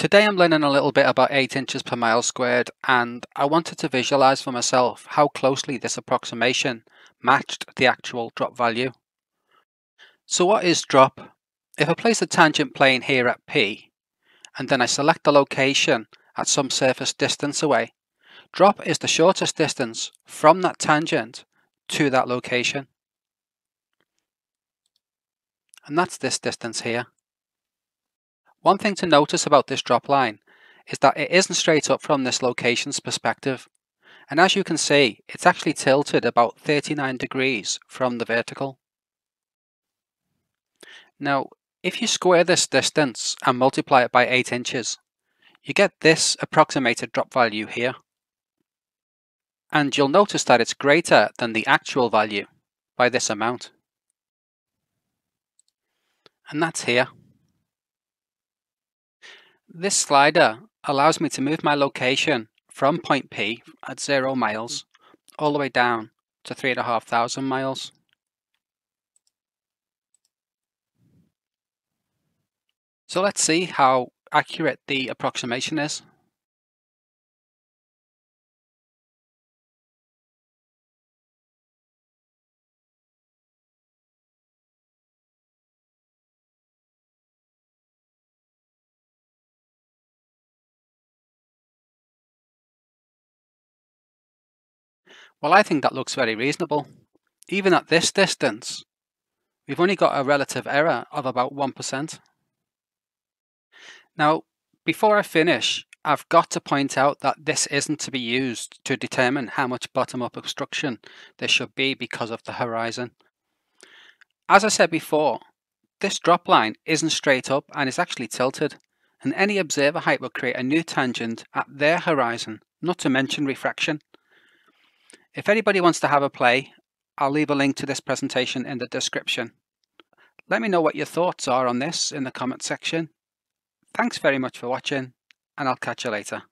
Today I'm learning a little bit about 8 inches per mile squared and I wanted to visualize for myself how closely this approximation matched the actual drop value. So what is drop? If I place a tangent plane here at P and then I select the location at some surface distance away, drop is the shortest distance from that tangent to that location. And that's this distance here. One thing to notice about this drop line is that it isn't straight up from this location's perspective. And as you can see, it's actually tilted about 39 degrees from the vertical. Now, if you square this distance and multiply it by 8 inches, you get this approximated drop value here. And you'll notice that it's greater than the actual value by this amount. And that's here. This slider allows me to move my location from point P at zero miles all the way down to three and a half thousand miles. So let's see how accurate the approximation is. Well, I think that looks very reasonable. Even at this distance, we've only got a relative error of about 1%. Now, before I finish, I've got to point out that this isn't to be used to determine how much bottom-up obstruction there should be because of the horizon. As I said before, this drop line isn't straight up and is actually tilted, and any observer height will create a new tangent at their horizon, not to mention refraction. If anybody wants to have a play, I'll leave a link to this presentation in the description. Let me know what your thoughts are on this in the comment section. Thanks very much for watching and I'll catch you later.